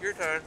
Your turn.